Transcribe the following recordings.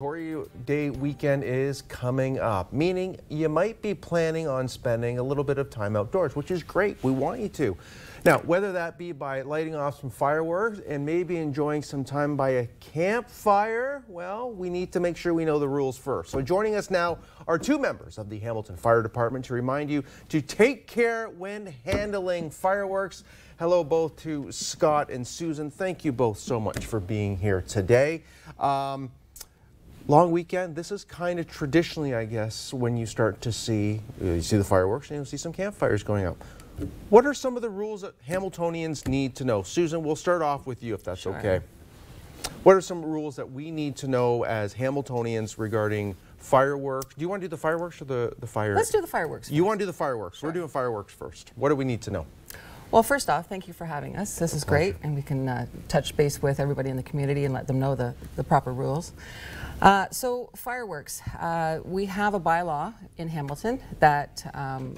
Memorial Day weekend is coming up, meaning you might be planning on spending a little bit of time outdoors, which is great. We want you to. Now, whether that be by lighting off some fireworks and maybe enjoying some time by a campfire, well, we need to make sure we know the rules first. So joining us now are two members of the Hamilton Fire Department to remind you to take care when handling fireworks. Hello both to Scott and Susan. Thank you both so much for being here today. Um, long weekend, this is kind of traditionally, I guess, when you start to see, you see the fireworks and you see some campfires going up. What are some of the rules that Hamiltonians need to know? Susan, we'll start off with you if that's sure. okay. What are some rules that we need to know as Hamiltonians regarding fireworks? Do you want to do the fireworks or the, the fire? Let's do the fireworks. First. You want to do the fireworks. Sure. We're doing fireworks first. What do we need to know? Well, first off, thank you for having us. This is great, and we can uh, touch base with everybody in the community and let them know the, the proper rules. Uh, so, fireworks. Uh, we have a bylaw in Hamilton that um,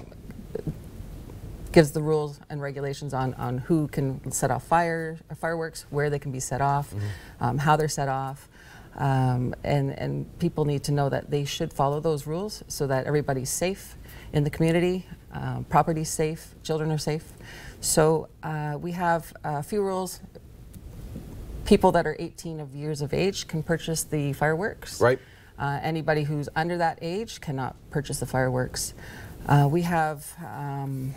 gives the rules and regulations on, on who can set off fire fireworks, where they can be set off, mm -hmm. um, how they're set off. Um, and, and people need to know that they should follow those rules so that everybody's safe in the community, um, property's safe, children are safe. So uh, we have a few rules. People that are 18 of years of age can purchase the fireworks. Right. Uh, anybody who's under that age cannot purchase the fireworks. Uh, we have um,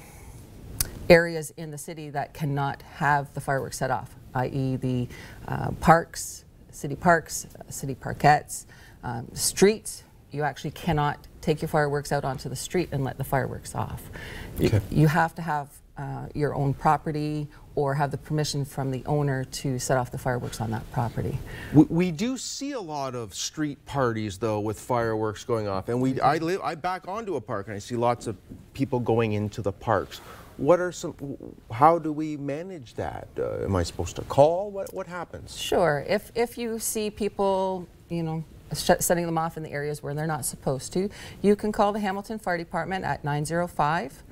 areas in the city that cannot have the fireworks set off, i.e. the uh, parks, city parks, city parkettes, um, streets. You actually cannot take your fireworks out onto the street and let the fireworks off. Okay. You have to have uh, your own property or have the permission from the owner to set off the fireworks on that property. We, we do see a lot of street parties though with fireworks going off and we I live I back onto a park and I see lots of people going into the parks. What are some, how do we manage that? Uh, am I supposed to call? What, what happens? Sure. If, if you see people, you know, setting them off in the areas where they're not supposed to, you can call the Hamilton Fire Department at 905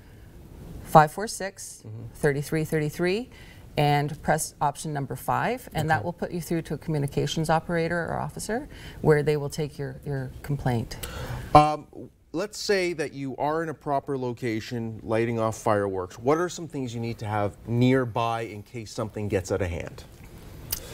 546 3333 and press option number five, and okay. that will put you through to a communications operator or officer where they will take your, your complaint. Um, let's say that you are in a proper location lighting off fireworks. What are some things you need to have nearby in case something gets out of hand?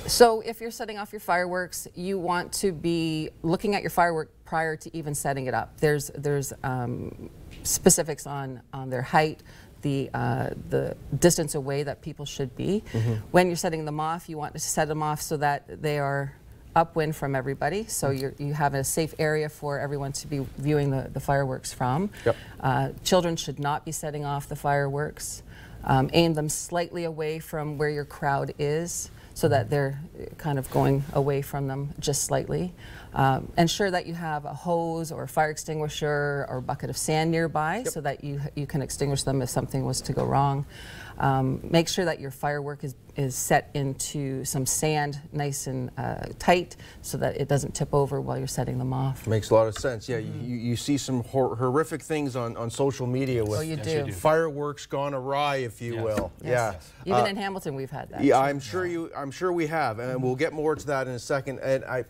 So if you're setting off your fireworks, you want to be looking at your firework prior to even setting it up. There's there's um, specifics on on their height, the uh, the distance away that people should be. Mm -hmm. When you're setting them off, you want to set them off so that they are upwind from everybody, so you you have a safe area for everyone to be viewing the, the fireworks from. Yep. Uh, children should not be setting off the fireworks. Um, aim them slightly away from where your crowd is so that they're kind of going away from them just slightly. Um, ensure that you have a hose or a fire extinguisher or a bucket of sand nearby yep. so that you, you can extinguish them if something was to go wrong. Um, make sure that your firework is, is set into some sand nice and uh, tight so that it doesn't tip over while you're setting them off. Makes a lot of sense. Yeah, mm -hmm. you, you see some hor horrific things on, on social media with oh, you yes, do. fireworks gone awry, if you yes. will. Yes. Yeah. Even uh, in Hamilton, we've had that. Yeah, I'm sure you. I'm sure we have, and mm -hmm. we'll get more to that in a second. And I,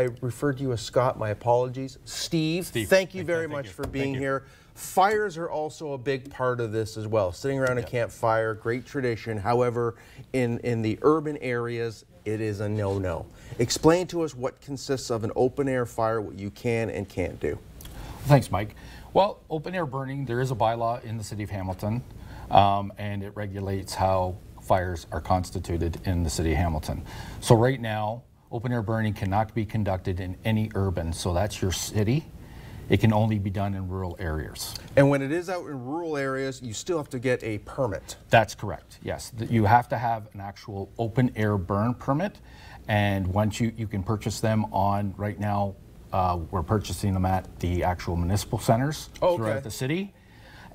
I referred to you as Scott. My apologies, Steve. Steve. Thank you very thank much you. for being here. Fires are also a big part of this as well. Sitting around a campfire, great tradition. However, in, in the urban areas, it is a no-no. Explain to us what consists of an open air fire, what you can and can't do. Thanks, Mike. Well, open air burning, there is a bylaw in the city of Hamilton, um, and it regulates how fires are constituted in the city of Hamilton. So right now, open air burning cannot be conducted in any urban, so that's your city, it can only be done in rural areas. And when it is out in rural areas, you still have to get a permit. That's correct, yes. You have to have an actual open air burn permit. And once you, you can purchase them on, right now, uh, we're purchasing them at the actual municipal centers oh, okay. throughout the city.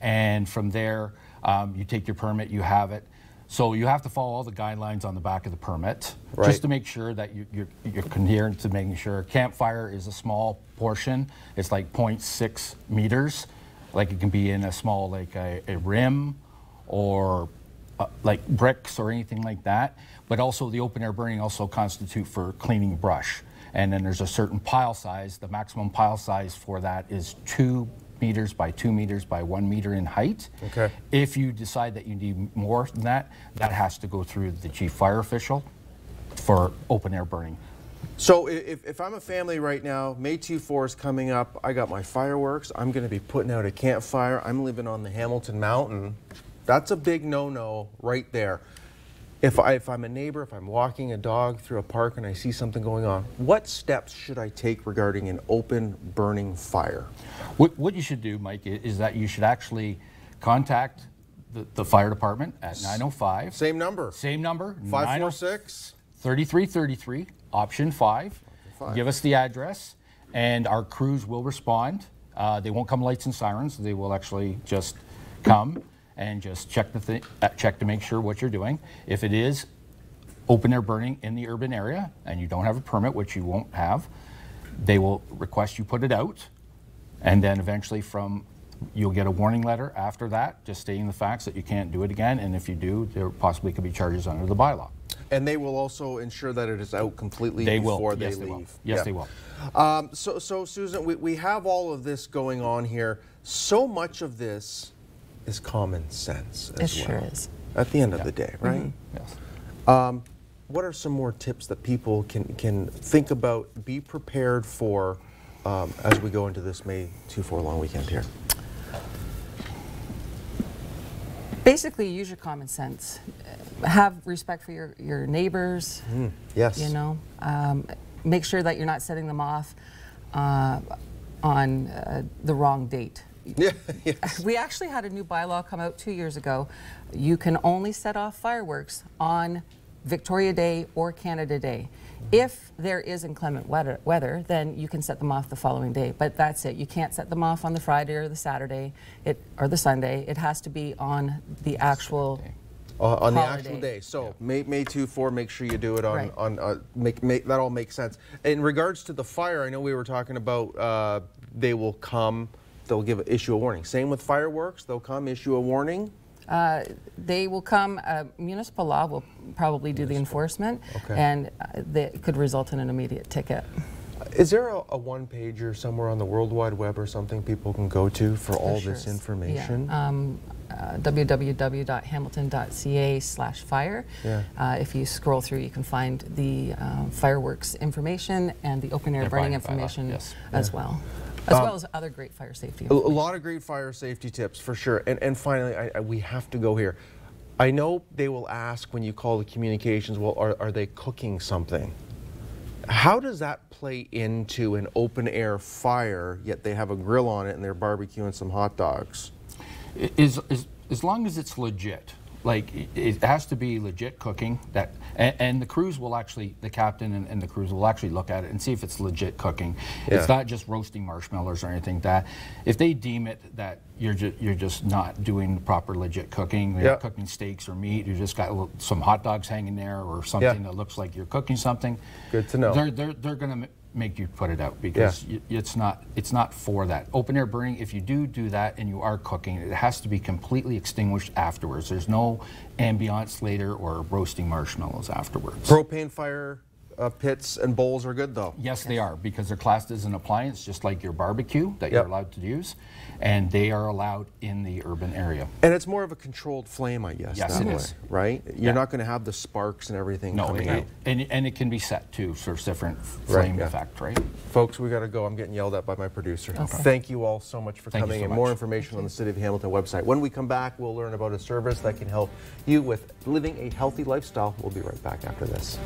And from there, um, you take your permit, you have it. So you have to follow all the guidelines on the back of the permit, right. just to make sure that you, you're, you're coherent to making sure. Campfire is a small portion. It's like 0.6 meters. Like it can be in a small, like a, a rim or uh, like bricks or anything like that. But also the open air burning also constitute for cleaning brush. and then there's a certain pile size. The maximum pile size for that is two meters by two meters by one meter in height. Okay. If you decide that you need more than that, that has to go through the chief fire official for open air burning. So if, if I'm a family right now, May 2-4 is coming up, I got my fireworks, I'm going to be putting out a campfire, I'm living on the Hamilton Mountain. That's a big no-no right there. If, I, if I'm a neighbor, if I'm walking a dog through a park and I see something going on, what steps should I take regarding an open burning fire? What, what you should do, Mike, is that you should actually contact the, the fire department at 905. Same number, Same number. 546? 3333, option five. five. Give us the address, and our crews will respond. Uh, they won't come lights and sirens. They will actually just come and just check the thi- uh, check to make sure what you're doing. If it is open air burning in the urban area and you don't have a permit, which you won't have, they will request you put it out, and then eventually from you'll get a warning letter after that, just stating the facts that you can't do it again. And if you do, there possibly could be charges under the bylaw. And they will also ensure that it is out completely They will. before they Yes, they leave. will. Yes, Yeah. they will. Um, so, so Susan, we, we have all of this going on here. So much of this is common sense as It well. sure is. At the end of the day, right? Yes. Um, what are some more tips that people can, can think about, be prepared for um, as we go into this May 2-4 long weekend here? Basically, use your common sense. Uh, Have respect for your, your neighbors, Yes. you know. Um, make sure that you're not setting them off uh, on uh, the wrong date. Yeah. yes. We actually had a new bylaw come out two years ago. You can only set off fireworks on Victoria Day or Canada Day. If there is inclement weather, weather, then you can set them off the following day. But that's it. You can't set them off on the Friday or the Saturday it, or the Sunday. It has to be on the actual. Uh, on the actual day. So May, May 2, 4, make sure you do it on, Right. on uh, make, make, that all makes sense. In regards to the fire, I know we were talking about uh, they will come, they'll give, issue a warning. Same with fireworks, they'll come, issue a warning. Uh, they will come. Uh, municipal law will probably do the enforcement, Okay. and uh, that could result in an immediate ticket. Is there a, a one pager somewhere on the World Wide Web or something people can go to for all Sure this information? Yeah. Um, uh, www.hamilton.ca slash fire. Yeah. Uh, if you scroll through, you can find the uh, fireworks information and the open air And burning burning information yes. as well, as um, well as other great fire safety. A, a lot of great fire safety tips for sure. And, and finally, I, I, we have to go here. I know they will ask when you call the communications, well, are, are they cooking something? How does that play into an open air fire, yet they have a grill on it and they're barbecuing some hot dogs? Is, is, as long as it's legit, like it, has to be legit cooking that, and, and the crews will actually, the captain and, and the crews will actually look at it and see if it's legit cooking. Yeah. It's not just roasting marshmallows or anything like that. If they deem it that you're ju- you're just not doing the proper legit cooking, you're Yeah. cooking steaks or meat, you just got little- some hot dogs hanging there or something that looks like you're cooking something. Good to know. They're they're, they're going to make you put it out because y- it's not it's not for that. Open air burning if you do do that and you are cooking it has to be completely extinguished afterwards. There's no ambiance later or roasting marshmallows afterwards. Propane fire uh, pits and bowls are good though. yes they are because they're classed as an appliance just like your barbecue that you're allowed to use and they are allowed in the urban area And it's more of a controlled flame, I guess. Yes, that it way, is. Right? You're Yeah. not going to have the sparks and everything no coming it, out. and, and it can be set too so it's different Right, flame yeah. effect right Folks, we got to go. I'm getting yelled at by my producer. Thank you all so much for Thank coming so and more information on the City of Hamilton website. When we come back, we'll learn about a service that can help you with living a healthy lifestyle. We'll be right back after this.